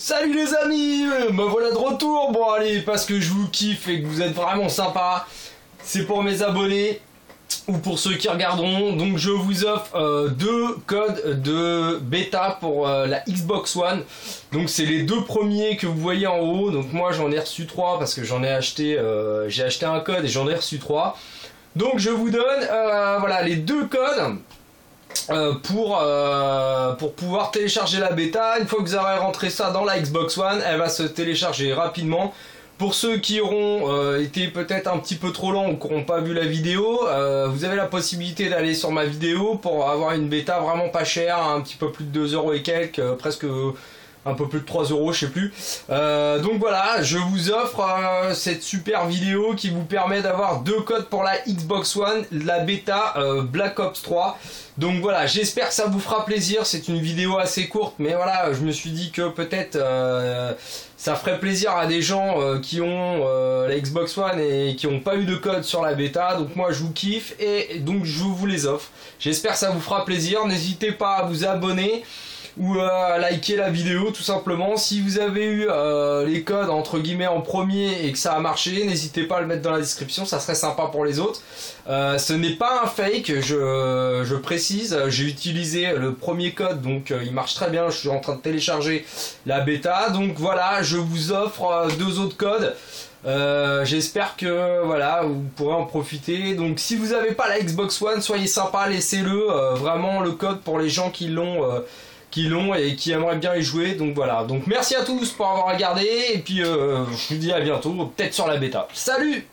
Salut les amis Me voilà de retour Bon allez, parce que je vous kiffe et que vous êtes vraiment sympa, c'est pour mes abonnés ou pour ceux qui regarderont. Donc je vous offre euh, deux codes de bêta pour euh, la Xbox One. Donc c'est les deux premiers que vous voyez en haut. Donc moi j'en ai reçu trois parce que j'en ai acheté, euh, j'ai acheté un code et j'en ai reçu trois. Donc je vous donne voilà les deux codes. Pour, pour pouvoir télécharger la bêta. Une fois que vous aurez rentré ça dans la Xbox One, elle va se télécharger rapidement. Pour ceux qui auront euh, été peut-être un petit peu trop lents ou qui n'auront pas vu la vidéo, euh, vous avez la possibilité d'aller sur ma vidéo pour avoir une bêta vraiment pas chère, un petit peu plus de 2 euros et quelques, euh, presque un peu plus de 3 euros, je sais plus. donc voilà, je vous offre cette super vidéo qui vous permet d'avoir deux codes pour la Xbox One, la bêta Black Ops 3. Donc voilà, j'espère que ça vous fera plaisir. C'est une vidéo assez courte, mais voilà, je me suis dit que peut-être ça ferait plaisir à des gens euh, qui ont euh, la Xbox One et qui n'ont pas eu de code sur la bêta. Donc moi je vous kiffe et donc je vous les offre. J'espère que ça vous fera plaisir. N'hésitez pas à vous abonner ou à liker la vidéo tout simplement. Si vous avez eu euh, les codes entre guillemets en premier et que ça a marché, n'hésitez pas à le mettre dans la description, ça serait sympa pour les autres. Euh, ce n'est pas un fake, je, je précise, j'ai utilisé le premier code donc euh, il marche très bien, je suis en train de télécharger la bêta. Donc voilà, je vous offre deux autres codes. j'espère que voilà vous pourrez en profiter donc si vous n'avez pas la Xbox One soyez sympa laissez-le vraiment le code pour les gens qui l'ont qui l'ont et qui aimeraient bien y jouer. Donc voilà. Donc merci à tous pour avoir regardé et puis euh, je vous dis à bientôt, peut-être sur la bêta. Salut